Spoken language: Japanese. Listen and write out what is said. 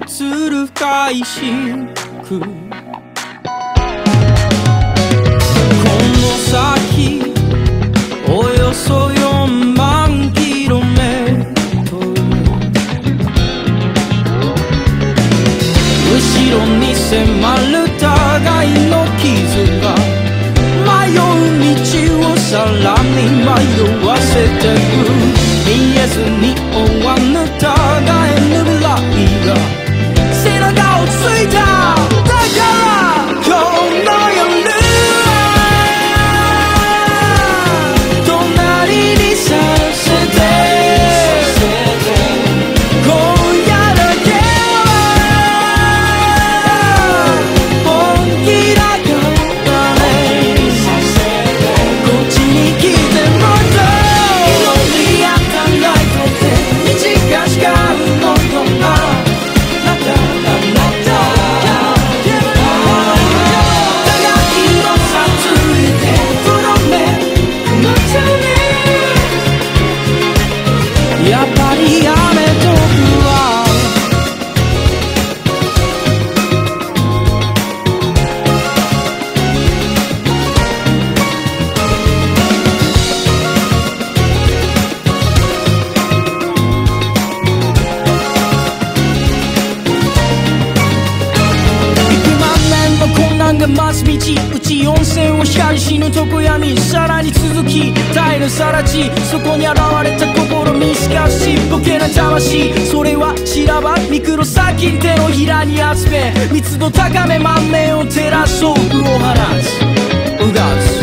深いしく。この先およそ4万キロメートル。後ろに迫る互いの傷が迷う道をさらに迷わせてく。見えずに終わぬ互いの未来が。やめとくわ。幾万年の困難が増す道。地温泉を光りしぬ床闇さらに続き耐えるさら地そこに現れた心見しかしボケな魂それは修らばミクロ先に手のひらに集め密度高め満面を照らそう。魚を放つうがつ。